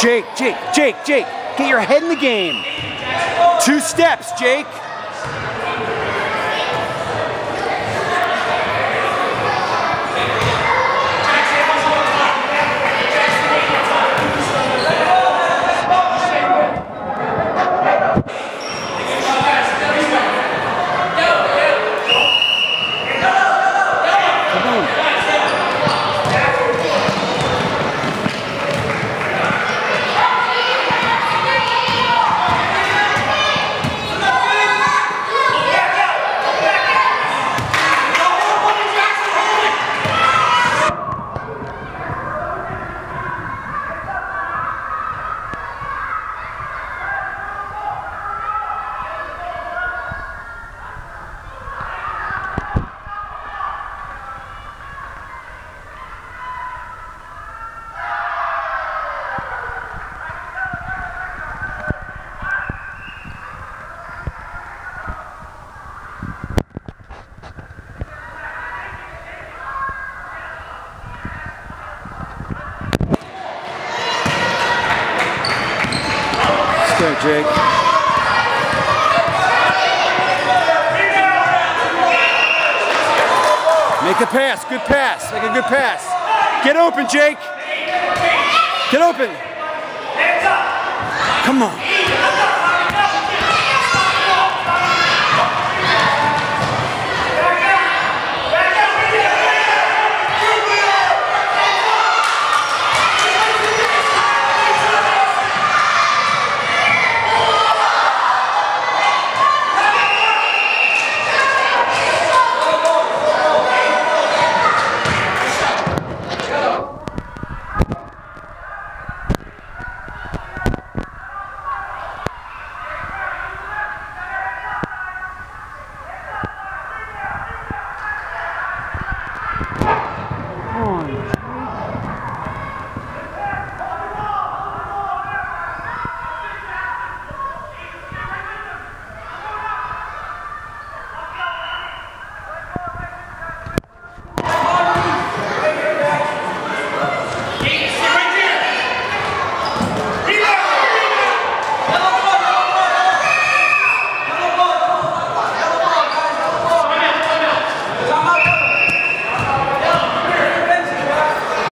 Jake, Jake, Jake, Jake, get your head in the game. Two steps, Jake. Let's Jake. Make the pass. Good pass. Make a good pass. Get open, Jake. Get open. Come on.